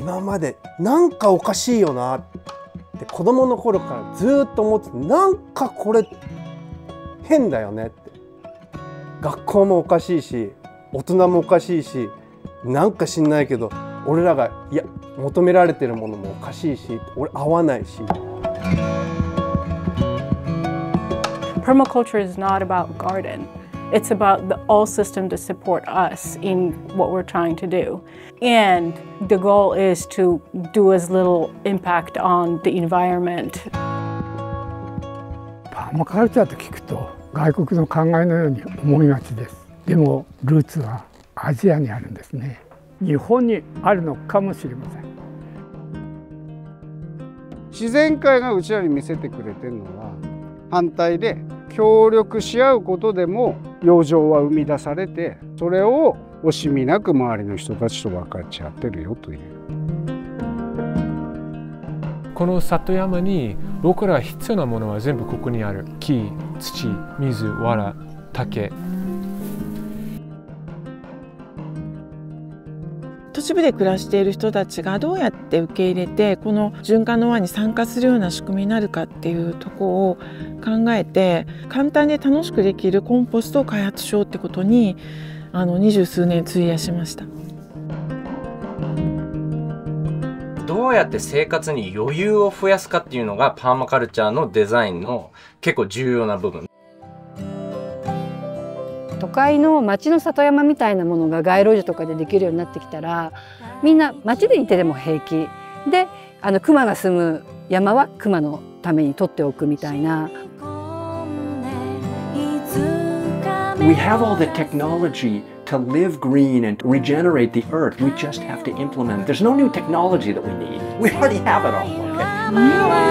今までなんかおかしいよなって子供の頃からずっと思ってなんかこれ変だよねって学校もおかしいし大人もおかしいしなんか知んないけど俺らがいや求められてるものもおかしいし俺合わないし。Permaculture is not about garden. It's about the all system to support us in what we're trying to do. And the goal is to do as little impact on the environment. パーマカルチャーと聞くと外国の考えのように思いがちですでもルーツはアジアにあるんですね日本にあるのかもしれません自然界がうちらに見せてくれてるのは反対で協力し合うことでも養生は生み出されてそれを惜しみなく周りの人たちと分かち合ってるよという。この里山に僕ら必要なものは全部ここにある木土水藁竹都市部で暮らしている人たちがどうやって受け入れてこの循環の輪に参加するような仕組みになるかっていうとこを考えて簡単で楽しくできるコンポストを開発しようってことにあの二十数年費やしました。どうやって生活に余裕を増やすかっていうのがパーマカルチャーのデザインの結構重要な部分。都会の町の里山みたいなものが街路樹とかでできるようになってきたらみんな町でいてでも平気であの熊が住む山は熊のために取っておくみたいな。We have all the technology to live green and regenerate the earth. We just have to implement. There's no new technology that we need. We already have it all. Okay?